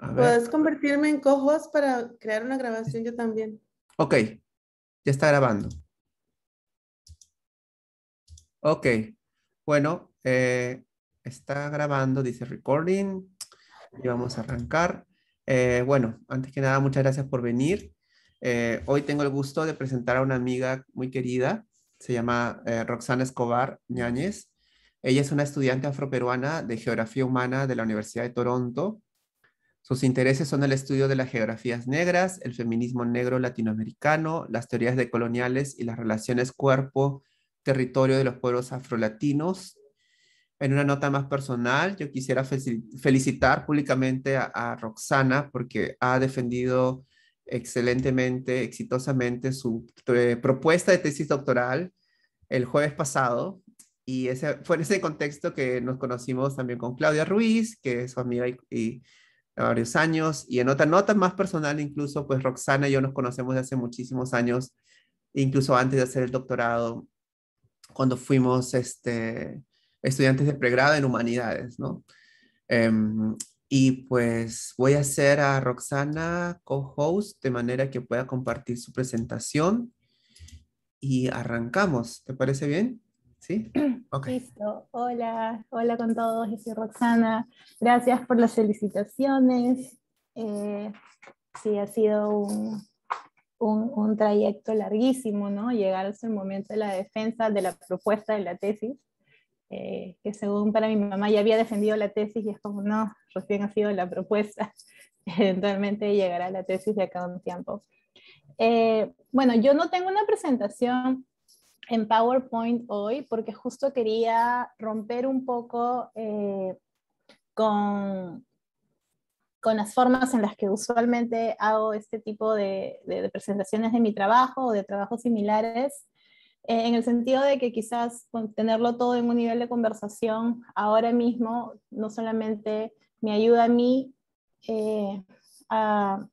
Puedes convertirme en cojos para crear una grabación yo también. Ok, ya está grabando. Ok, bueno, eh, está grabando, dice recording, y vamos a arrancar. Eh, bueno, antes que nada, muchas gracias por venir. Eh, hoy tengo el gusto de presentar a una amiga muy querida, se llama Roxana Escobar Ñáñez. Ella es una estudiante afroperuana de Geografía Humana de la Universidad de Toronto sus intereses son el estudio de las geografías negras, el feminismo negro latinoamericano, las teorías decoloniales y las relaciones cuerpo-territorio de los pueblos afrolatinos. En una nota más personal, yo quisiera felicitar públicamente a, Roxana porque ha defendido excelentemente, exitosamente su eh, propuesta de tesis doctoral el jueves pasado. Y ese, fue en ese contexto que nos conocimos también con Claudia Ruiz, que es su amiga y varios años y en otra nota más personal incluso, pues Roxana y yo nos conocemos de hace muchísimos años, incluso antes de hacer el doctorado, cuando fuimos este, estudiantes de pregrado en humanidades, ¿no? Em, y pues voy a hacer a Roxana co-host de manera que pueda compartir su presentación y arrancamos. ¿Te parece bien? ¿Sí? Listo. Hola, hola con todos. Yo soy Roxana. Gracias por las felicitaciones. Eh, sí, ha sido un, un, trayecto larguísimo, ¿no? Llegar hasta el momento de la defensa de la propuesta de la tesis, eh, que según para mi mamá ya había defendido la tesis y es como, no, recién ha sido la propuesta. Eventualmente llegará la tesis de acá un tiempo. Eh, bueno, yo no tengo una presentación en PowerPoint hoy porque justo quería romper un poco eh, con, con las formas en las que usualmente hago este tipo de, presentaciones de mi trabajo o de trabajos similares, eh, en el sentido de que quizás tenerlo todo en un nivel de conversación ahora mismo no solamente me ayuda a mí eh, a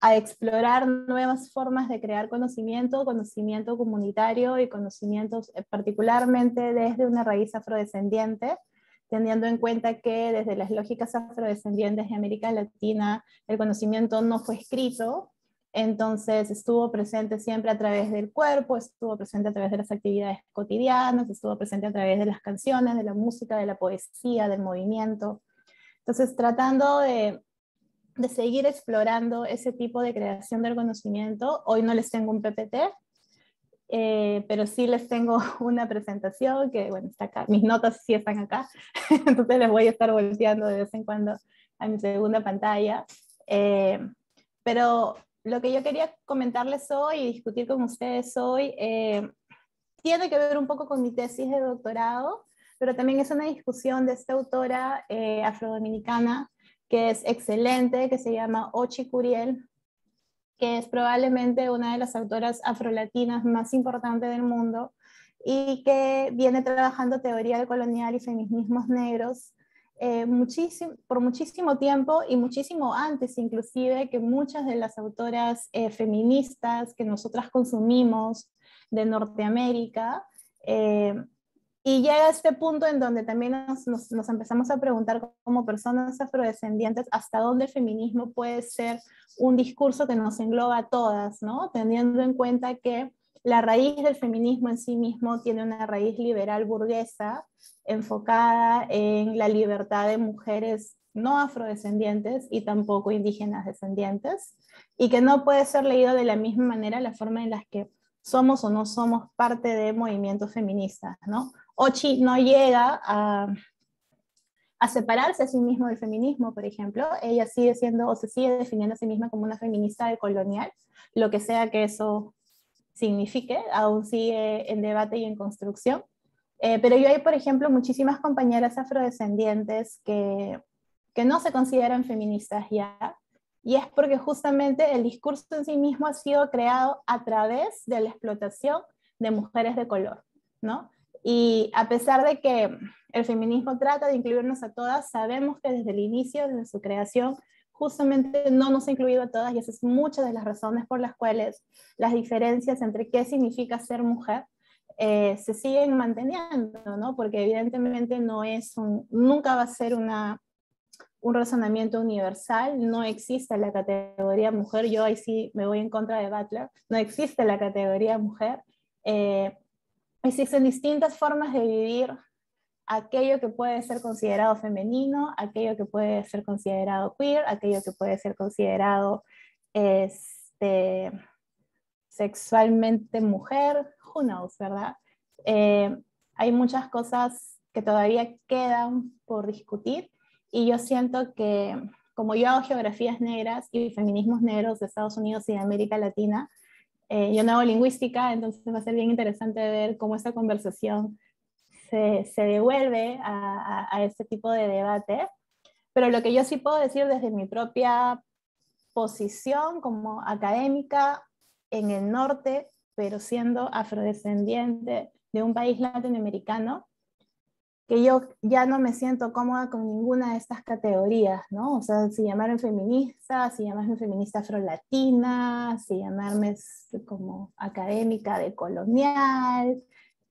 a explorar nuevas formas de crear conocimiento, conocimiento comunitario y conocimientos eh, particularmente desde una raíz afrodescendiente, teniendo en cuenta que desde las lógicas afrodescendientes de América Latina el conocimiento no fue escrito, entonces estuvo presente siempre a través del cuerpo, estuvo presente a través de las actividades cotidianas, estuvo presente a través de las canciones, de la música, de la poesía, del movimiento. Entonces, tratando de de seguir explorando ese tipo de creación del conocimiento. Hoy no les tengo un PPT, eh, pero sí les tengo una presentación que, bueno, está acá. Mis notas sí están acá, entonces les voy a estar volteando de vez en cuando a mi segunda pantalla. Eh, pero lo que yo quería comentarles hoy y discutir con ustedes hoy eh, tiene que ver un poco con mi tesis de doctorado, pero también es una discusión de esta autora afrodominicana que es excelente, que se llama Ochi Curiel, que es probablemente una de las autoras afrolatinas más importantes del mundo y que viene trabajando teoría colonial y feminismos negros eh, por muchísimo tiempo y muchísimo antes inclusive que muchas de las autoras eh, feministas que nosotras consumimos de Norteamérica eh, y llega este punto en donde también nos, nos, empezamos a preguntar como personas afrodescendientes hasta dónde el feminismo puede ser un discurso que nos engloba a todas, ¿no? Teniendo en cuenta que la raíz del feminismo en sí mismo tiene una raíz liberal burguesa enfocada en la libertad de mujeres no afrodescendientes y tampoco indígenas descendientes, y que no puede ser leído de la misma manera la forma en la que somos o no somos parte de movimientos feministas, ¿no? Ochi no llega a, separarse a sí mismo del feminismo, por ejemplo. Ella sigue siendo o se sigue definiendo a sí misma como una feminista colonial, lo que sea que eso signifique, aún sigue en debate y en construcción. Eh, pero yo hay, por ejemplo, muchísimas compañeras afrodescendientes que, que no se consideran feministas ya, y es porque justamente el discurso en sí mismo ha sido creado a través de la explotación de mujeres de color, ¿no? Y a pesar de que el feminismo trata de incluirnos a todas, sabemos que desde el inicio, de su creación, justamente no nos ha incluido a todas y esas son muchas de las razones por las cuales las diferencias entre qué significa ser mujer eh, se siguen manteniendo, ¿no? Porque evidentemente no es un, nunca va a ser una, un razonamiento universal, no existe la categoría mujer, yo ahí sí me voy en contra de Butler, no existe la categoría mujer. Eh, existen distintas formas de vivir aquello que puede ser considerado femenino, aquello que puede ser considerado queer, aquello que puede ser considerado este, sexualmente mujer, who knows, ¿verdad? Eh, hay muchas cosas que todavía quedan por discutir y yo siento que como yo hago geografías negras y feminismos negros de Estados Unidos y de América Latina, eh, yo no hago lingüística, entonces va a ser bien interesante ver cómo esta conversación se, se devuelve a, a, a, este tipo de debate. Pero lo que yo sí puedo decir desde mi propia posición como académica en el norte, pero siendo afrodescendiente de un país latinoamericano, que yo ya no me siento cómoda con ninguna de estas categorías, ¿no? O sea, si llamarme feminista, si llamarme feminista afrolatina, si llamarme como académica de colonial,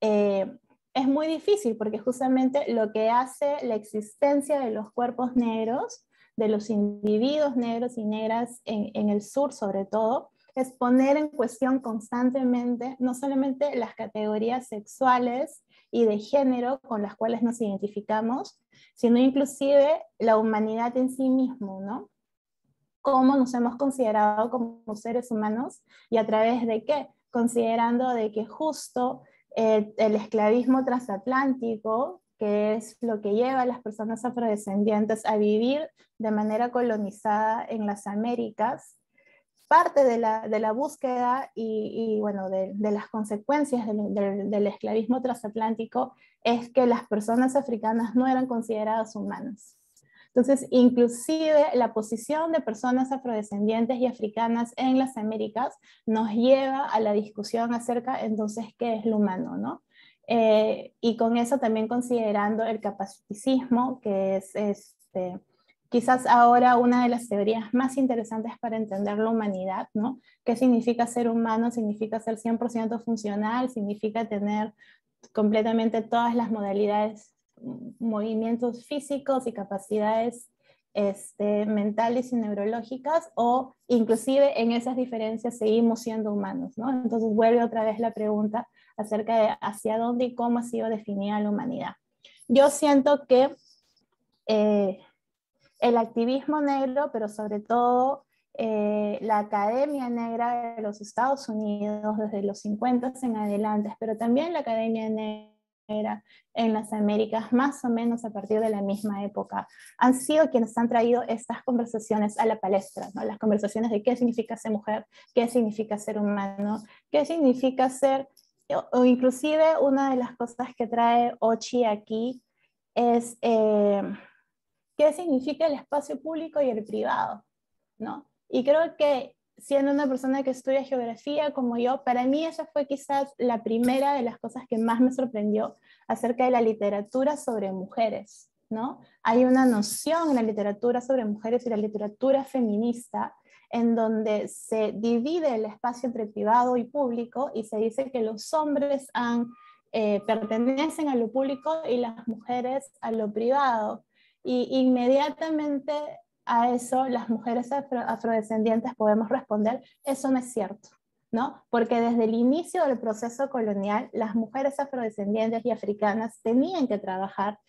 eh, es muy difícil porque justamente lo que hace la existencia de los cuerpos negros, de los individuos negros y negras en, en el sur sobre todo, es poner en cuestión constantemente no solamente las categorías sexuales y de género con las cuales nos identificamos, sino inclusive la humanidad en sí mismo, ¿no? Cómo nos hemos considerado como seres humanos y a través de qué, considerando de que justo el, el esclavismo transatlántico, que es lo que lleva a las personas afrodescendientes a vivir de manera colonizada en las Américas, parte de la, de la búsqueda y, y bueno, de, de, las consecuencias del, esclavismo transatlántico es que las personas africanas no eran consideradas humanas. Entonces, inclusive la posición de personas afrodescendientes y africanas en las Américas nos lleva a la discusión acerca entonces qué es lo humano, ¿no? Eh, y con eso también considerando el capaciticismo, que es este, quizás ahora una de las teorías más interesantes para entender la humanidad, ¿no? ¿Qué significa ser humano? Significa ser 100% funcional, significa tener completamente todas las modalidades, movimientos físicos y capacidades este, mentales y neurológicas, o inclusive en esas diferencias seguimos siendo humanos, ¿no? Entonces vuelve otra vez la pregunta acerca de hacia dónde y cómo ha sido definida la humanidad. Yo siento que eh, el activismo negro, pero sobre todo eh, la Academia Negra de los Estados Unidos desde los 50 en adelante, pero también la Academia Negra en las Américas, más o menos a partir de la misma época, han sido quienes han traído estas conversaciones a la palestra, ¿no? las conversaciones de qué significa ser mujer, qué significa ser humano, qué significa ser, o, o inclusive una de las cosas que trae Ochi aquí es... Eh, qué significa el espacio público y el privado, ¿no? Y creo que siendo una persona que estudia geografía como yo, para mí esa fue quizás la primera de las cosas que más me sorprendió acerca de la literatura sobre mujeres, ¿no? Hay una noción en la literatura sobre mujeres y la literatura feminista en donde se divide el espacio entre privado y público y se dice que los hombres han, eh, pertenecen a lo público y las mujeres a lo privado. Y inmediatamente a eso las mujeres afro afrodescendientes podemos responder, eso no es cierto, ¿no? Porque desde el inicio del proceso colonial, las mujeres afrodescendientes y africanas tenían que trabajar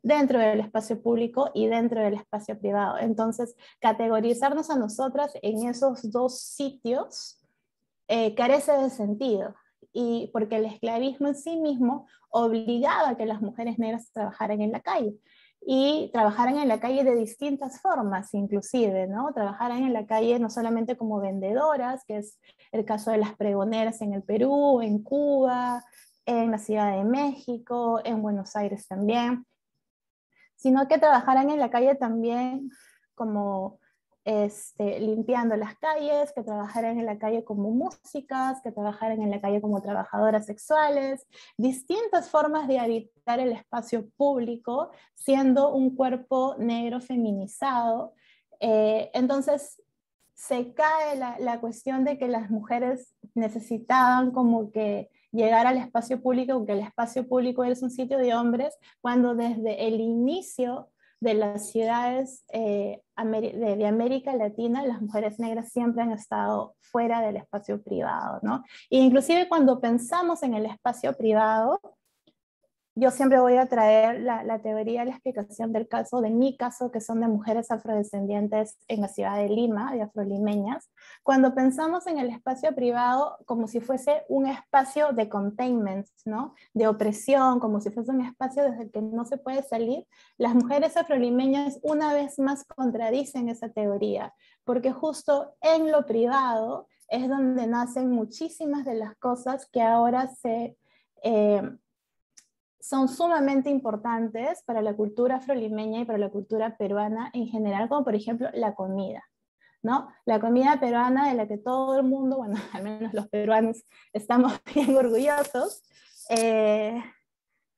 dentro del espacio público y dentro del espacio privado. Entonces, categorizarnos a nosotras en esos dos sitios eh, carece de sentido. Y porque el esclavismo en sí mismo obligaba a que las mujeres negras trabajaran en la calle y trabajaran en la calle de distintas formas, inclusive, ¿no? Trabajaran en la calle no solamente como vendedoras, que es el caso de las pregoneras en el Perú, en Cuba, en la Ciudad de México, en Buenos Aires también, sino que trabajaran en la calle también como este, limpiando las calles, que trabajaran en la calle como músicas, que trabajaran en la calle como trabajadoras sexuales, distintas formas de habitar el espacio público siendo un cuerpo negro feminizado. Eh, entonces, se cae la, cuestión de que las mujeres necesitaban como que llegar al espacio público, que el espacio público es un sitio de hombres, cuando desde el inicio de las ciudades eh, de, América Latina, las mujeres negras siempre han estado fuera del espacio privado, ¿no? E inclusive cuando pensamos en el espacio privado, yo siempre voy a traer la, teoría, la explicación del caso, de mi caso, que son de mujeres afrodescendientes en la ciudad de Lima, de afrolimeñas, cuando pensamos en el espacio privado como si fuese un espacio de containment, ¿no? de opresión, como si fuese un espacio desde el que no se puede salir, las mujeres afrolimeñas una vez más contradicen esa teoría, porque justo en lo privado es donde nacen muchísimas de las cosas que ahora se... Eh, son sumamente importantes para la cultura afrolimeña y para la cultura peruana en general, como por ejemplo la comida. ¿no? La comida peruana de la que todo el mundo, bueno, al menos los peruanos, estamos bien orgullosos. Eh,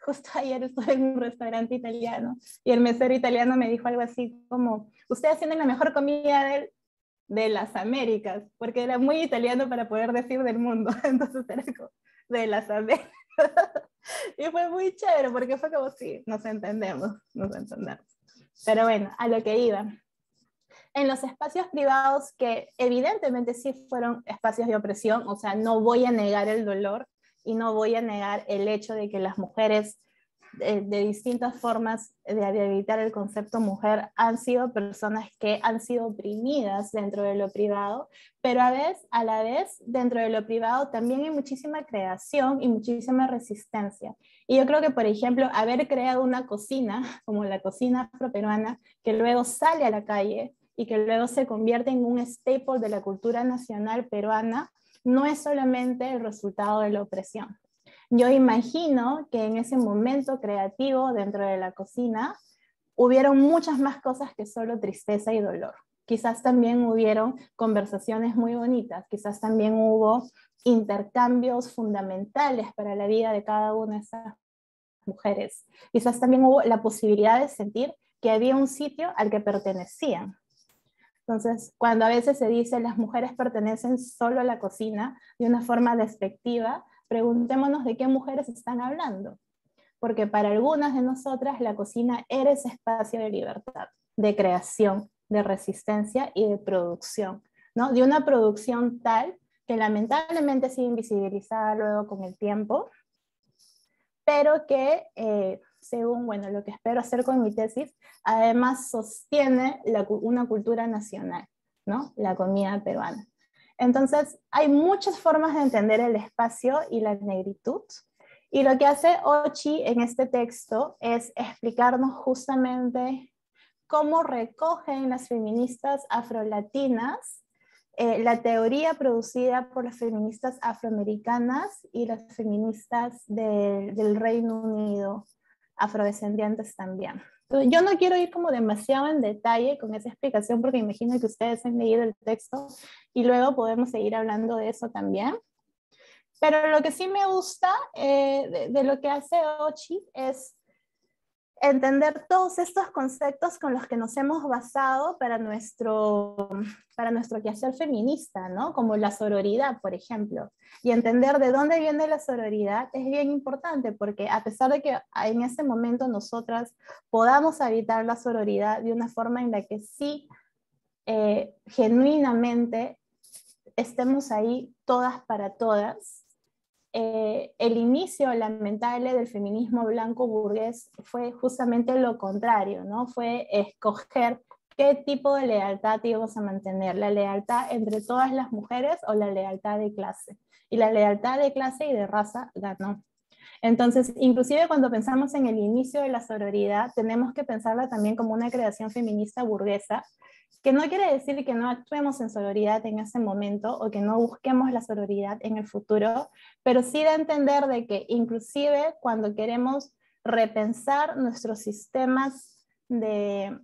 justo ayer estuve en un restaurante italiano y el mesero italiano me dijo algo así como, ustedes tienen la mejor comida de, de las Américas, porque era muy italiano para poder decir del mundo, entonces era como, de las Américas. y fue muy chévere porque fue como si nos entendemos, nos entendemos. Pero bueno, a lo que iba. En los espacios privados, que evidentemente sí fueron espacios de opresión, o sea, no voy a negar el dolor y no voy a negar el hecho de que las mujeres de, distintas formas de, evitar el concepto mujer han sido personas que han sido oprimidas dentro de lo privado, pero a, vez, a la vez dentro de lo privado también hay muchísima creación y muchísima resistencia. Y yo creo que, por ejemplo, haber creado una cocina como la cocina afroperuana, que luego sale a la calle y que luego se convierte en un staple de la cultura nacional peruana, no es solamente el resultado de la opresión, yo imagino que en ese momento creativo dentro de la cocina hubieron muchas más cosas que solo tristeza y dolor. Quizás también hubieron conversaciones muy bonitas, quizás también hubo intercambios fundamentales para la vida de cada una de esas mujeres. Quizás también hubo la posibilidad de sentir que había un sitio al que pertenecían. Entonces, cuando a veces se dice las mujeres pertenecen solo a la cocina de una forma despectiva, preguntémonos de qué mujeres están hablando, porque para algunas de nosotras la cocina era ese espacio de libertad, de creación, de resistencia y de producción, ¿no? De una producción tal que lamentablemente sido invisibilizada luego con el tiempo, pero que, eh, según bueno, lo que espero hacer con mi tesis, además sostiene una cultura nacional, ¿no? La comida peruana. Entonces, hay muchas formas de entender el espacio y la negritud. Y lo que hace Ochi en este texto es explicarnos justamente cómo recogen las feministas afrolatinas eh, la teoría producida por las feministas afroamericanas y las feministas del Reino Unido, afrodescendientes también. Yo no quiero ir como demasiado en detalle con esa explicación porque imagino que ustedes han leído el texto y luego podemos seguir hablando de eso también. Pero lo que sí me gusta eh, de, de, lo que hace Ochi es entender todos estos conceptos con los que nos hemos basado para nuestro, para nuestro quehacer feminista, ¿no? Como la sororidad, por ejemplo. Y entender de dónde viene la sororidad es bien importante, porque a pesar de que en ese momento nosotras podamos habitar la sororidad de una forma en la que sí, eh, genuinamente, estemos ahí todas para todas, eh, el inicio lamentable del feminismo blanco burgués fue justamente lo contrario, ¿no? Fue escoger qué tipo de lealtad íbamos a mantener, la lealtad entre todas las mujeres o la lealtad de clase. Y la lealtad de clase y de raza ganó. Entonces, inclusive cuando pensamos en el inicio de la sororidad, tenemos que pensarla también como una creación feminista burguesa, que no quiere decir que no actuemos en sororidad en ese momento o que no busquemos la sororidad en el futuro, pero sí de entender de que inclusive cuando queremos repensar nuestros sistemas de,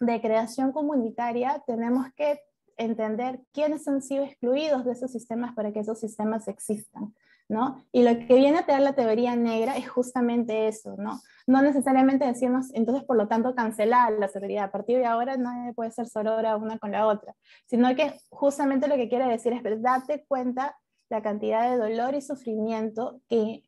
de creación comunitaria, tenemos que entender quiénes han sido excluidos de esos sistemas para que esos sistemas existan. ¿No? Y lo que viene a tener la teoría negra es justamente eso, ¿no? No necesariamente decirnos, entonces por lo tanto cancelar la sororidad, a partir de ahora no puede ser sorora una con la otra, sino que justamente lo que quiere decir es date cuenta la cantidad de dolor y sufrimiento que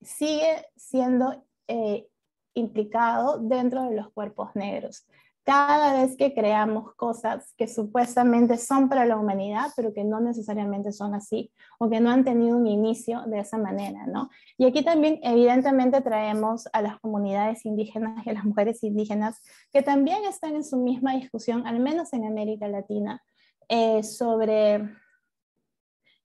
sigue siendo eh, implicado dentro de los cuerpos negros cada vez que creamos cosas que supuestamente son para la humanidad, pero que no necesariamente son así, o que no han tenido un inicio de esa manera, ¿no? Y aquí también, evidentemente, traemos a las comunidades indígenas y a las mujeres indígenas, que también están en su misma discusión, al menos en América Latina, eh, sobre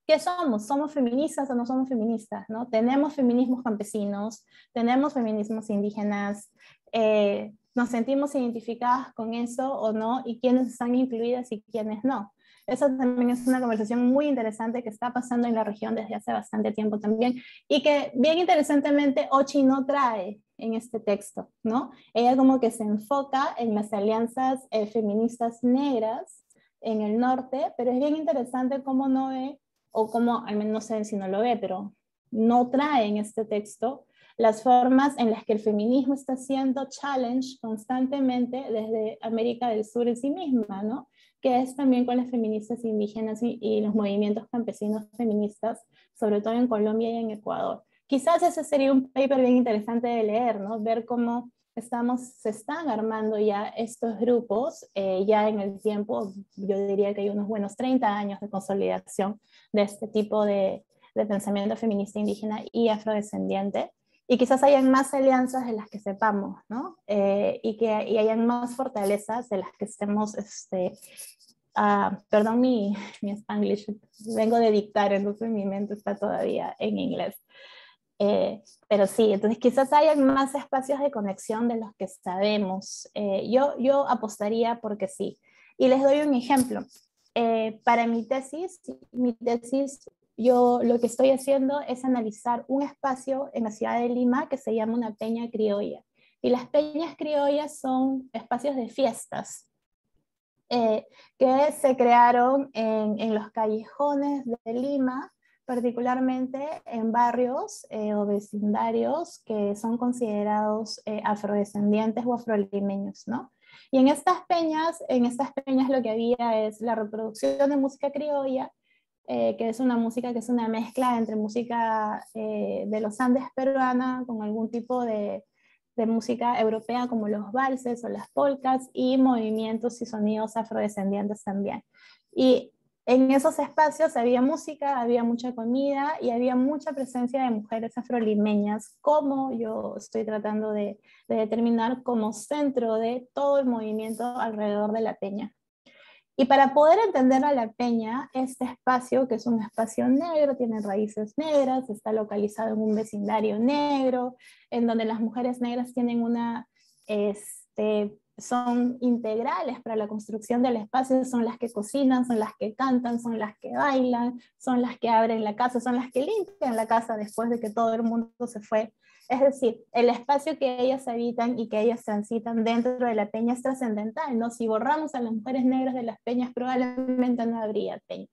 ¿Qué somos? ¿Somos feministas o no somos feministas? ¿no? Tenemos feminismos campesinos, tenemos feminismos indígenas, eh, nos sentimos identificadas con eso o no y quiénes están incluidas y quiénes no. Eso también es una conversación muy interesante que está pasando en la región desde hace bastante tiempo también y que bien interesantemente Ochi no trae en este texto, ¿no? Ella como que se enfoca en las alianzas eh, feministas negras en el norte, pero es bien interesante cómo no ve, o cómo, al menos no sé si no lo ve, pero no trae en este texto las formas en las que el feminismo está siendo challenge constantemente desde América del Sur en sí misma, ¿no? que es también con las feministas indígenas y, los movimientos campesinos feministas, sobre todo en Colombia y en Ecuador. Quizás ese sería un paper bien interesante de leer, ¿no? ver cómo estamos, se están armando ya estos grupos, eh, ya en el tiempo, yo diría que hay unos buenos 30 años de consolidación de este tipo de, de pensamiento feminista indígena y afrodescendiente, y quizás hayan más alianzas de las que sepamos, ¿no? Eh, y que y hayan más fortalezas de las que estemos, este, uh, perdón mi, mi spanglish, vengo de dictar, entonces mi mente está todavía en inglés. Eh, pero sí, entonces quizás hayan más espacios de conexión de los que sabemos. Eh, yo, yo apostaría porque sí. Y les doy un ejemplo. para mi tesis, mi tesis yo lo que estoy haciendo es analizar un espacio en la ciudad de Lima que se llama una peña criolla. Y las peñas criollas son espacios de fiestas eh, que se crearon en, los callejones de Lima, particularmente en barrios eh, o vecindarios que son considerados eh, afrodescendientes o afrolimeños, ¿no? Y en estas peñas, en estas peñas lo que había es la reproducción de música criolla, eh, que es una música que es una mezcla entre música eh, de los Andes peruana con algún tipo de, música europea como los valses o las polcas y movimientos y sonidos afrodescendientes también. Y en esos espacios había música, había mucha comida y había mucha presencia de mujeres afrolimeñas, como yo estoy tratando de, de determinar como centro de todo el movimiento alrededor de la peña. Y para poder entender a la peña, este espacio, que es un espacio negro, tiene raíces negras, está localizado en un vecindario negro, en donde las mujeres negras tienen una, este, son integrales para la construcción del espacio, son las que cocinan, son las que cantan, son las que bailan, son las que abren la casa, son las que limpian la casa después de que todo el mundo se fue es decir, el espacio que ellas habitan y que ellas transitan dentro de la peña es trascendental, ¿no? Si borramos a las mujeres negras de las peñas, probablemente no habría peña.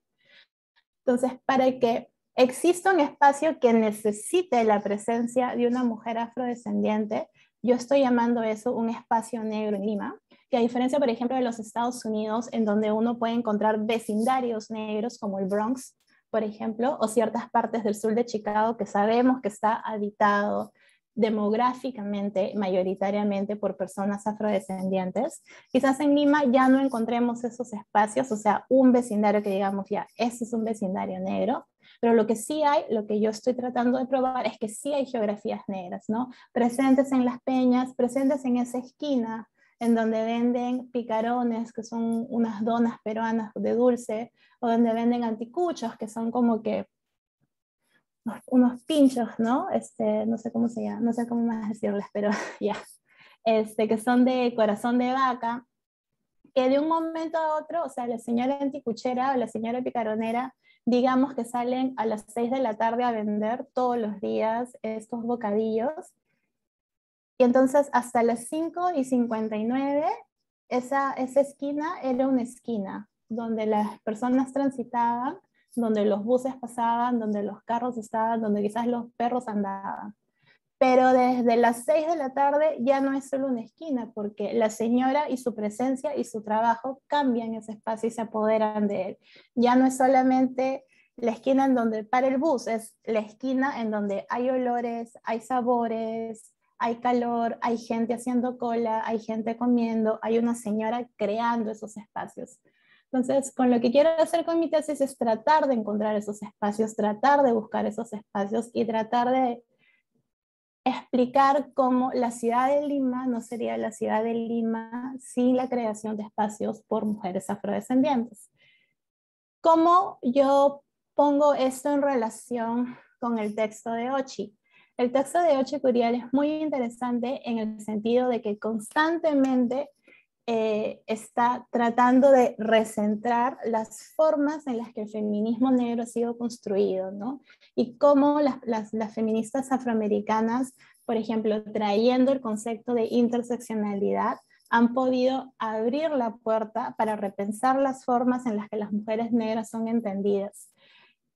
Entonces, para que exista un espacio que necesite la presencia de una mujer afrodescendiente, yo estoy llamando eso un espacio negro en Lima, que a diferencia, por ejemplo, de los Estados Unidos, en donde uno puede encontrar vecindarios negros como el Bronx, por ejemplo, o ciertas partes del sur de Chicago que sabemos que está habitado demográficamente, mayoritariamente por personas afrodescendientes. Quizás en Lima ya no encontremos esos espacios, o sea, un vecindario que digamos ya, ese es un vecindario negro, pero lo que sí hay, lo que yo estoy tratando de probar es que sí hay geografías negras, ¿no? Presentes en las peñas, presentes en esa esquina en donde venden picarones, que son unas donas peruanas de dulce, o donde venden anticuchos, que son como que unos pinchos, ¿no? Este, no sé cómo se llama, no sé cómo más decirles, pero ya, este, que son de corazón de vaca, que de un momento a otro, o sea, la señora anticuchera o la señora picaronera, digamos que salen a las 6 de la tarde a vender todos los días estos bocadillos, y entonces hasta las 5 y 59, esa, esa esquina era una esquina donde las personas transitaban donde los buses pasaban, donde los carros estaban, donde quizás los perros andaban. Pero desde las 6 de la tarde ya no es solo una esquina, porque la señora y su presencia y su trabajo cambian ese espacio y se apoderan de él. Ya no es solamente la esquina en donde para el bus, es la esquina en donde hay olores, hay sabores, hay calor, hay gente haciendo cola, hay gente comiendo, hay una señora creando esos espacios. Entonces, con lo que quiero hacer con mi tesis es tratar de encontrar esos espacios, tratar de buscar esos espacios y tratar de explicar cómo la ciudad de Lima no sería la ciudad de Lima sin la creación de espacios por mujeres afrodescendientes. ¿Cómo yo pongo esto en relación con el texto de Ochi? El texto de Oche Curial es muy interesante en el sentido de que constantemente eh, está tratando de recentrar las formas en las que el feminismo negro ha sido construido, ¿no? Y cómo las, las feministas afroamericanas, por ejemplo, trayendo el concepto de interseccionalidad, han podido abrir la puerta para repensar las formas en las que las mujeres negras son entendidas.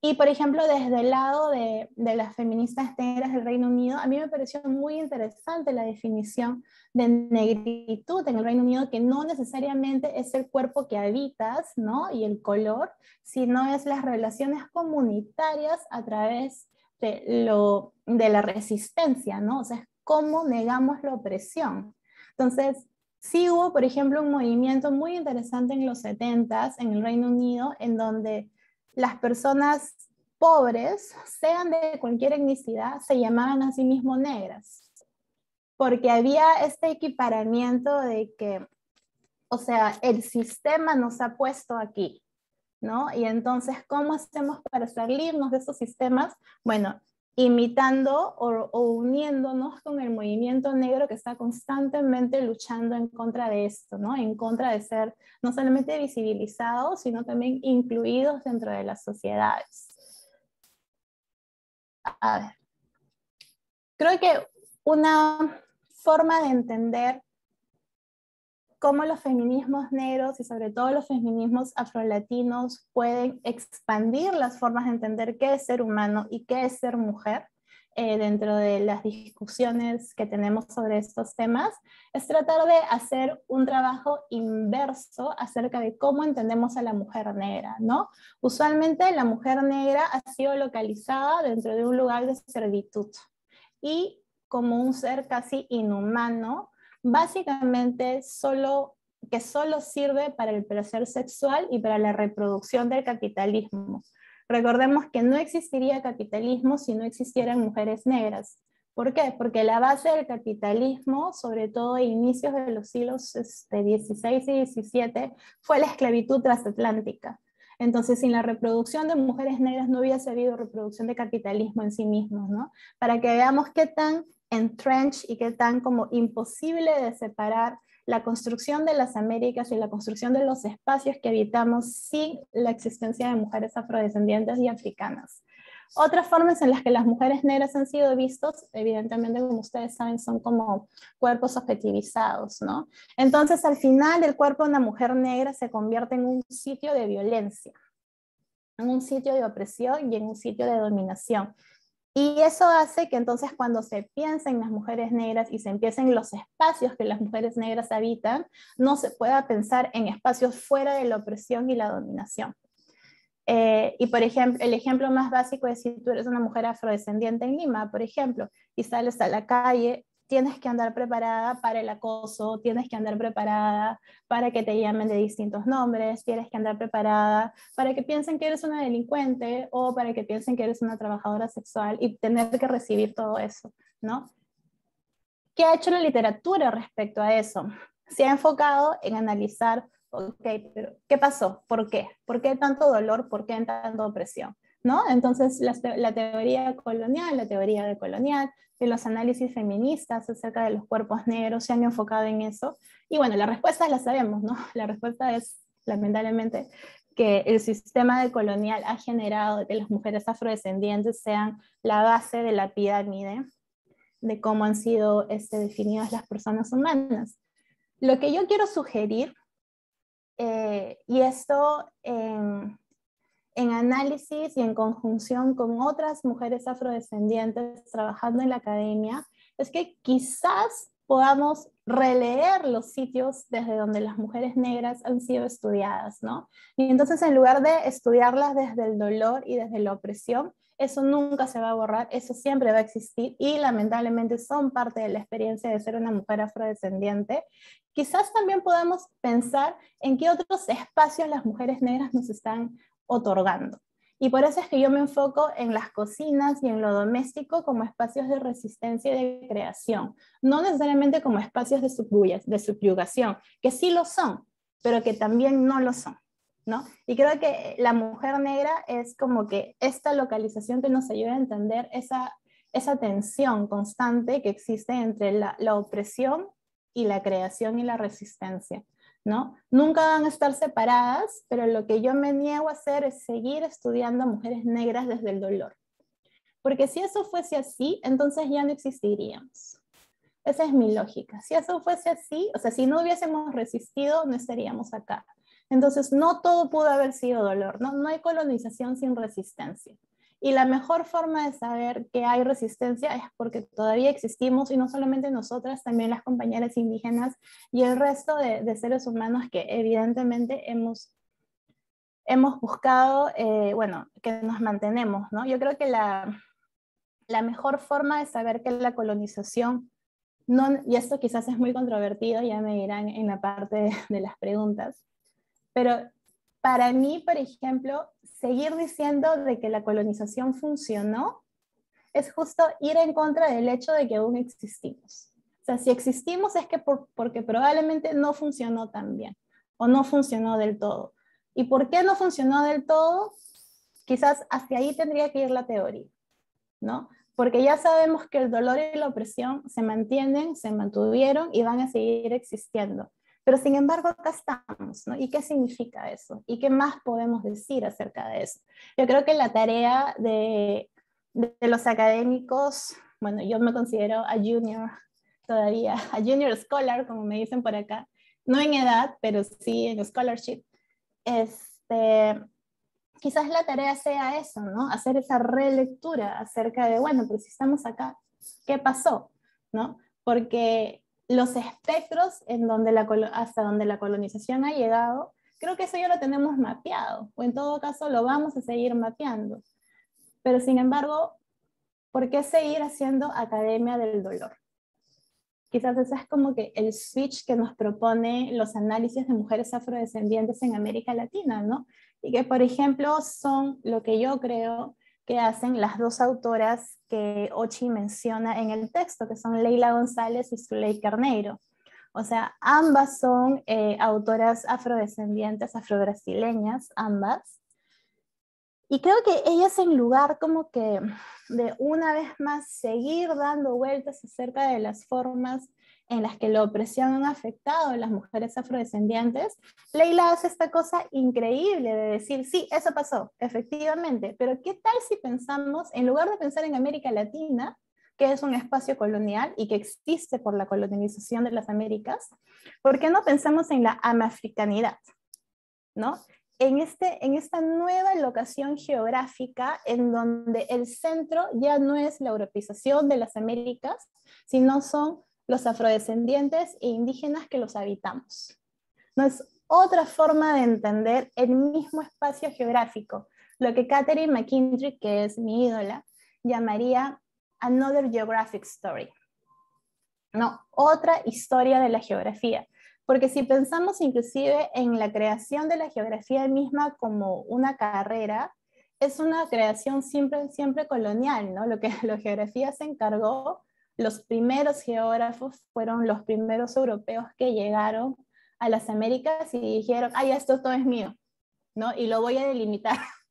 Y, por ejemplo, desde el lado de, las feministas negras del Reino Unido, a mí me pareció muy interesante la definición de negritud en el Reino Unido, que no necesariamente es el cuerpo que habitas, ¿no? Y el color, sino es las relaciones comunitarias a través de, lo, de la resistencia, ¿no? O sea, es cómo negamos la opresión. Entonces, sí hubo, por ejemplo, un movimiento muy interesante en los 70s en el Reino Unido, en donde las personas pobres, sean de cualquier etnicidad, se llamaban a sí mismos negras, porque había este equiparamiento de que, o sea, el sistema nos ha puesto aquí, ¿no? Y entonces, ¿cómo hacemos para salirnos de esos sistemas? Bueno, imitando o, uniéndonos con el movimiento negro que está constantemente luchando en contra de esto, ¿no? En contra de ser no solamente visibilizados, sino también incluidos dentro de las sociedades. A ver. Creo que una forma de entender cómo los feminismos negros y sobre todo los feminismos afrolatinos pueden expandir las formas de entender qué es ser humano y qué es ser mujer eh, dentro de las discusiones que tenemos sobre estos temas, es tratar de hacer un trabajo inverso acerca de cómo entendemos a la mujer negra, ¿no? Usualmente la mujer negra ha sido localizada dentro de un lugar de servitud y como un ser casi inhumano, básicamente solo, que solo sirve para el placer sexual y para la reproducción del capitalismo. Recordemos que no existiría capitalismo si no existieran mujeres negras. ¿Por qué? Porque la base del capitalismo, sobre todo a inicios de los siglos XVI este, y XVII, fue la esclavitud transatlántica. Entonces, sin la reproducción de mujeres negras no hubiese habido reproducción de capitalismo en sí mismo, ¿no? Para que veamos qué tan entrenched y que tan como imposible de separar la construcción de las Américas y la construcción de los espacios que habitamos sin la existencia de mujeres afrodescendientes y africanas. Otras formas en las que las mujeres negras han sido vistos, evidentemente, como ustedes saben, son como cuerpos objetivizados, ¿no? Entonces, al final, el cuerpo de una mujer negra se convierte en un sitio de violencia, en un sitio de opresión y en un sitio de dominación. Y eso hace que entonces cuando se piensa en las mujeres negras y se empieza en los espacios que las mujeres negras habitan, no se pueda pensar en espacios fuera de la opresión y la dominación. Eh, y por ejemplo, el ejemplo más básico es si tú eres una mujer afrodescendiente en Lima, por ejemplo, y sales a la calle tienes que andar preparada para el acoso, tienes que andar preparada para que te llamen de distintos nombres, tienes que andar preparada para que piensen que eres una delincuente o para que piensen que eres una trabajadora sexual y tener que recibir todo eso, ¿no? ¿Qué ha hecho la literatura respecto a eso? Se ha enfocado en analizar, ¿qué pasó? ¿Por qué? ¿Por qué tanto dolor? ¿Por qué tanta opresión? ¿No? Entonces, la, teoría colonial, la teoría decolonial, de los análisis feministas acerca de los cuerpos negros se han enfocado en eso. Y bueno, la respuesta la sabemos, ¿no? La respuesta es, lamentablemente, que el sistema de colonial ha generado que las mujeres afrodescendientes sean la base de la pirámide de cómo han sido este, definidas las personas humanas. Lo que yo quiero sugerir, eh, y esto en análisis y en conjunción con otras mujeres afrodescendientes trabajando en la academia, es que quizás podamos releer los sitios desde donde las mujeres negras han sido estudiadas, ¿no? Y entonces en lugar de estudiarlas desde el dolor y desde la opresión, eso nunca se va a borrar, eso siempre va a existir y lamentablemente son parte de la experiencia de ser una mujer afrodescendiente. Quizás también podamos pensar en qué otros espacios las mujeres negras nos están otorgando. Y por eso es que yo me enfoco en las cocinas y en lo doméstico como espacios de resistencia y de creación, no necesariamente como espacios de, de subyugación, que sí lo son, pero que también no lo son. ¿No? Y creo que la mujer negra es como que esta localización que nos ayuda a entender esa, esa tensión constante que existe entre la, la opresión y la creación y la resistencia. ¿No? Nunca van a estar separadas, pero lo que yo me niego a hacer es seguir estudiando a mujeres negras desde el dolor. Porque si eso fuese así, entonces ya no existiríamos. Esa es mi lógica. Si eso fuese así, o sea, si no hubiésemos resistido, no estaríamos acá. Entonces, no todo pudo haber sido dolor, no, no hay colonización sin resistencia. Y la mejor forma de saber que hay resistencia es porque todavía existimos y no solamente nosotras, también las compañeras indígenas y el resto de, seres humanos que evidentemente hemos, hemos buscado, eh, bueno, que nos mantenemos, ¿no? Yo creo que la, la mejor forma de saber que la colonización, no, y esto quizás es muy controvertido, ya me dirán en la parte de, de las preguntas, pero para mí, por ejemplo, seguir diciendo de que la colonización funcionó es justo ir en contra del hecho de que aún existimos. O sea, si existimos es que porque probablemente no funcionó tan bien o no funcionó del todo. ¿Y por qué no funcionó del todo? Quizás hacia ahí tendría que ir la teoría, ¿no? Porque ya sabemos que el dolor y la opresión se mantienen, se mantuvieron y van a seguir existiendo. Pero sin embargo, acá estamos, ¿no? ¿Y qué significa eso? ¿Y qué más podemos decir acerca de eso? Yo creo que la tarea de, de los académicos, bueno, yo me considero a junior todavía, a junior scholar, como me dicen por acá, no en edad, pero sí en scholarship, este, quizás la tarea sea eso, ¿no? Hacer esa relectura acerca de, bueno, pero si estamos acá, ¿qué pasó? ¿No? Porque los espectros en donde la, hasta donde la colonización ha llegado, creo que eso ya lo tenemos mapeado, o en todo caso lo vamos a seguir mapeando. Pero sin embargo, ¿por qué seguir haciendo academia del dolor? Quizás ese es como que el switch que nos propone los análisis de mujeres afrodescendientes en América Latina, ¿no? Y que, por ejemplo, son lo que yo creo que hacen las dos autoras que Ochi menciona en el texto, que son Leila González y Zuley Carneiro. O sea, ambas son eh, autoras afrodescendientes, afrobrasileñas, ambas. Y creo que ellas en lugar como que de una vez más seguir dando vueltas acerca de las formas en las que la opresión ha afectado a las mujeres afrodescendientes, Leila hace esta cosa increíble de decir, sí, eso pasó, efectivamente, pero ¿qué tal si pensamos, en lugar de pensar en América Latina, que es un espacio colonial y que existe por la colonización de las Américas, ¿por qué no pensamos en la amafricanidad? ¿No? En, este, en esta nueva locación geográfica en donde el centro ya no es la europeización de las Américas, sino son los afrodescendientes e indígenas que los habitamos. No es otra forma de entender el mismo espacio geográfico, lo que Catherine McKindrick, que es mi ídola, llamaría Another Geographic Story. No, otra historia de la geografía. Porque si pensamos inclusive en la creación de la geografía misma como una carrera, es una creación siempre, siempre colonial, ¿no? Lo que la geografía se encargó los primeros geógrafos fueron los primeros europeos que llegaron a las Américas y dijeron, ay, esto todo es mío, ¿no? Y lo voy a delimitar.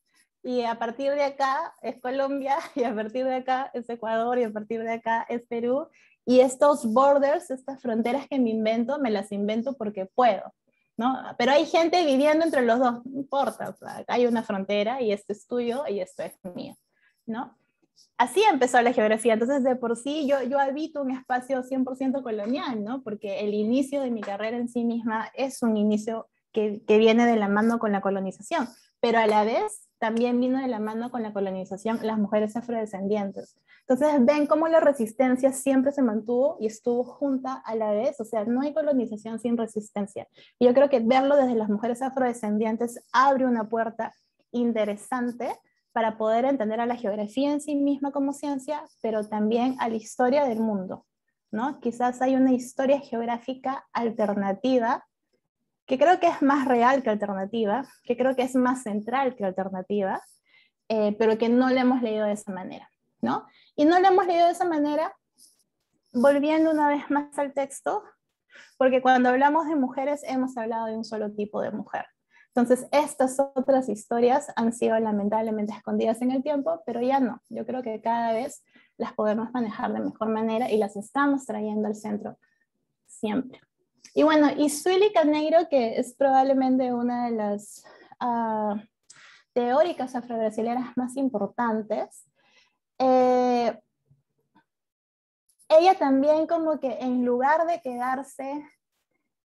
Y a partir de acá es Colombia, y a partir de acá es Ecuador, y a partir de acá es Perú. Y estos borders, estas fronteras que me invento, me las invento porque puedo, ¿no? Pero hay gente viviendo entre los dos, no importa, hay una frontera y esto es tuyo y esto es mío, ¿no? Así empezó la geografía. Entonces, de por sí, yo, yo habito un espacio 100% colonial, ¿no? Porque el inicio de mi carrera en sí misma es un inicio que, que viene de la mano con la colonización, pero a la vez también vino de la mano con la colonización las mujeres afrodescendientes. Entonces ven cómo la resistencia siempre se mantuvo y estuvo junta a la vez, o sea, no hay colonización sin resistencia. Yo creo que verlo desde las mujeres afrodescendientes abre una puerta interesante para poder entender a la geografía en sí misma como ciencia, pero también a la historia del mundo. ¿no? Quizás hay una historia geográfica alternativa que creo que es más real que alternativa, que creo que es más central que alternativa, eh, pero que no le hemos leído de esa manera. ¿no? Y no lo hemos leído de esa manera, volviendo una vez más al texto, porque cuando hablamos de mujeres hemos hablado de un solo tipo de mujer. Entonces, estas otras historias han sido lamentablemente escondidas en el tiempo, pero ya no. Yo creo que cada vez las podemos manejar de mejor manera y las estamos trayendo al centro siempre. Y bueno, y Sueli Caneiro, que es probablemente una de las uh, teóricas afrobrasileras más importantes, eh, ella también como que en lugar de quedarse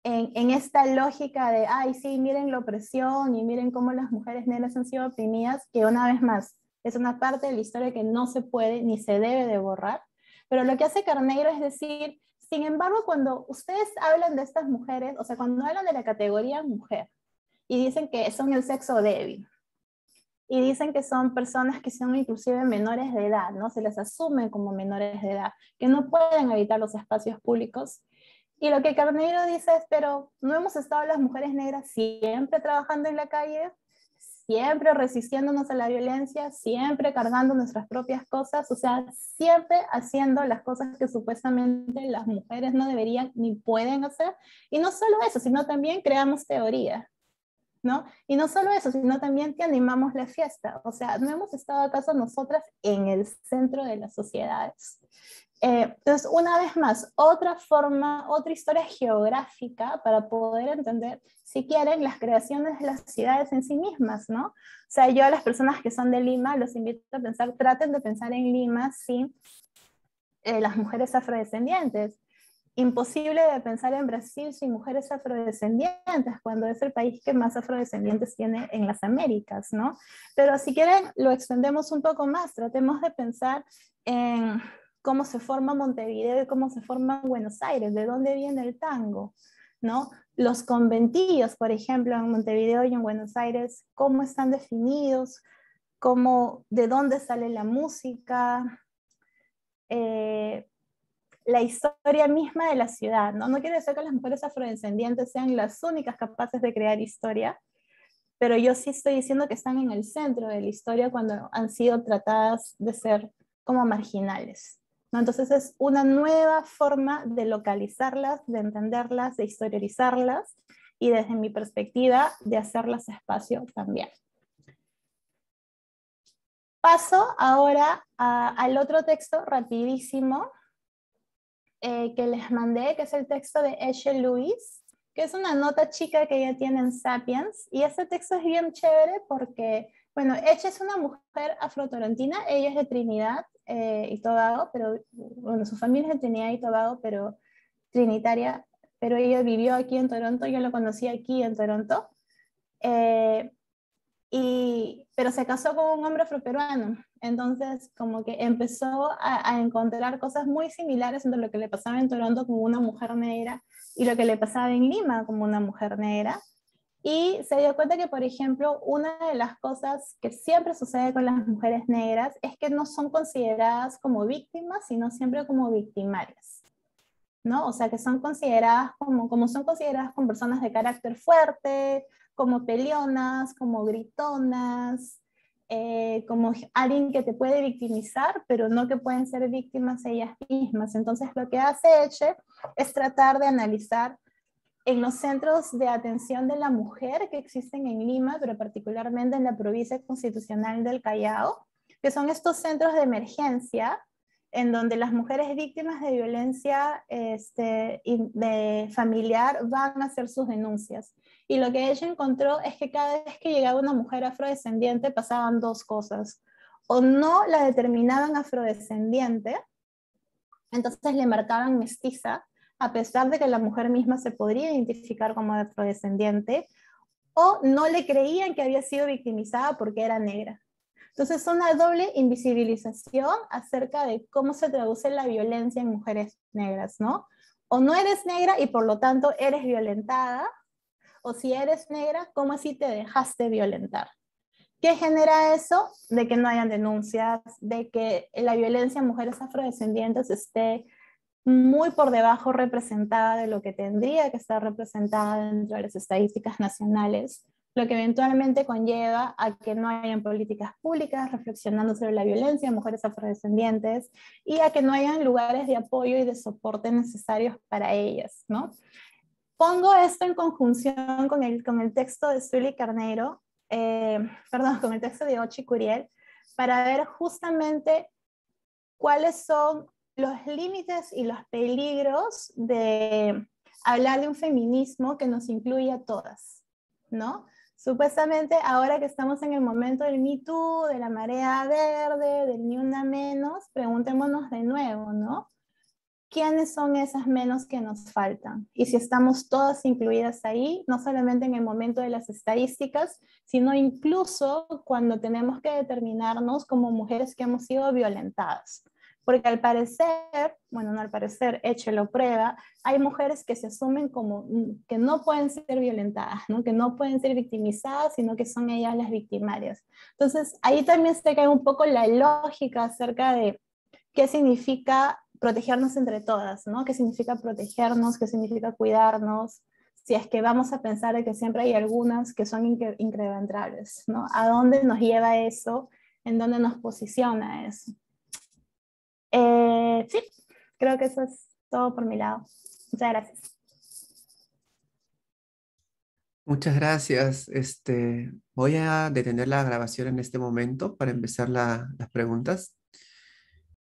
en, esta lógica de, ay, sí, miren la opresión y miren cómo las mujeres negras han sido oprimidas, que una vez más es una parte de la historia que no se puede ni se debe de borrar, pero lo que hace Carneiro es decir, sin embargo, cuando ustedes hablan de estas mujeres, o sea, cuando hablan de la categoría mujer y dicen que son el sexo débil, y dicen que son personas que son inclusive menores de edad, ¿no? Se les asume como menores de edad, que no pueden habitar los espacios públicos. Y lo que Carneiro dice es, pero no hemos estado las mujeres negras siempre trabajando en la calle, siempre resistiéndonos a la violencia, siempre cargando nuestras propias cosas, o sea, siempre haciendo las cosas que supuestamente las mujeres no deberían ni pueden hacer. Y no solo eso, sino también creamos teorías ¿no? Y no solo eso, sino también que animamos la fiesta. O sea, no hemos estado acaso nosotras en el centro de las sociedades. Eh, entonces, una vez más, otra forma, otra historia geográfica para poder entender, si quieren, las creaciones de las ciudades en sí mismas, ¿no? O sea, yo a las personas que son de Lima los invito a pensar, traten de pensar en Lima sin eh, las mujeres afrodescendientes imposible de pensar en Brasil sin mujeres afrodescendientes, cuando es el país que más afrodescendientes tiene en las Américas, ¿no? Pero si quieren, lo extendemos un poco más, tratemos de pensar en cómo se forma Montevideo y cómo se forma Buenos Aires, de dónde viene el tango, ¿no? Los conventillos, por ejemplo, en Montevideo y en Buenos Aires, cómo están definidos, cómo, de dónde sale la música, eh, la historia misma de la ciudad, ¿no? No quiere decir que las mujeres afrodescendientes sean las únicas capaces de crear historia, pero yo sí estoy diciendo que están en el centro de la historia cuando han sido tratadas de ser como marginales. ¿No? Entonces es una nueva forma de localizarlas, de entenderlas, de historizarlas y desde mi perspectiva de hacerlas espacio también. Paso ahora al otro texto rapidísimo, eh, que les mandé, que es el texto de Eshe Lewis, que es una nota chica que ella tiene en Sapiens. Y este texto es bien chévere porque, bueno, Eshe es una mujer afrotorontina, ella es de Trinidad eh, y Tobago, pero, bueno, su familia es de Trinidad y Tobago, pero trinitaria, pero ella vivió aquí en Toronto, yo lo conocí aquí en Toronto. Eh, y, pero se casó con un hombre afroperuano. Entonces, como que empezó a, encontrar cosas muy similares entre lo que le pasaba en Toronto como una mujer negra y lo que le pasaba en Lima como una mujer negra. Y se dio cuenta que, por ejemplo, una de las cosas que siempre sucede con las mujeres negras es que no son consideradas como víctimas, sino siempre como victimarias. ¿no? O sea, que son consideradas como, como son consideradas como personas de carácter fuerte, como peleonas, como gritonas, eh, como alguien que te puede victimizar, pero no que pueden ser víctimas ellas mismas. Entonces lo que hace Eche es tratar de analizar en los centros de atención de la mujer que existen en Lima, pero particularmente en la provincia constitucional del Callao, que son estos centros de emergencia en donde las mujeres víctimas de violencia este, de familiar van a hacer sus denuncias. Y lo que ella encontró es que cada vez que llegaba una mujer afrodescendiente pasaban dos cosas. O no la determinaban afrodescendiente, entonces le marcaban mestiza, a pesar de que la mujer misma se podría identificar como afrodescendiente, o no le creían que había sido victimizada porque era negra. Entonces, una doble invisibilización acerca de cómo se traduce la violencia en mujeres negras, ¿no? O no eres negra y por lo tanto eres violentada, o si eres negra, ¿cómo así te dejaste violentar? ¿Qué genera eso? De que no hayan denuncias, de que la violencia en mujeres afrodescendientes esté muy por debajo representada de lo que tendría que estar representada dentro de las estadísticas nacionales, lo que eventualmente conlleva a que no hayan políticas públicas reflexionando sobre la violencia en mujeres afrodescendientes y a que no hayan lugares de apoyo y de soporte necesarios para ellas, ¿no? Pongo esto en conjunción con el, con el texto de Sully Carnero, eh, perdón, con el texto de Ochi Curiel, para ver justamente cuáles son los límites y los peligros de hablar de un feminismo que nos incluye a todas, ¿no? Supuestamente ahora que estamos en el momento del Me Too, de la marea verde, del ni una menos, preguntémonos de nuevo, ¿no? ¿Quiénes son esas menos que nos faltan? Y si estamos todas incluidas ahí, no solamente en el momento de las estadísticas, sino incluso cuando tenemos que determinarnos como mujeres que hemos sido violentadas. Porque al parecer, bueno, no al parecer, échelo prueba, hay mujeres que se asumen como mm, que no pueden ser violentadas, ¿no? que no pueden ser victimizadas, sino que son ellas las victimarias. Entonces, ahí también se cae un poco la lógica acerca de qué significa protegernos entre todas, ¿no? ¿Qué significa protegernos? ¿Qué significa cuidarnos? Si es que vamos a pensar de que siempre hay algunas que son incrementables, ¿no? ¿A dónde nos lleva eso? ¿En dónde nos posiciona eso? Eh, sí, creo que eso es todo por mi lado. Muchas gracias. Muchas gracias. Este, voy a detener la grabación en este momento para empezar las preguntas.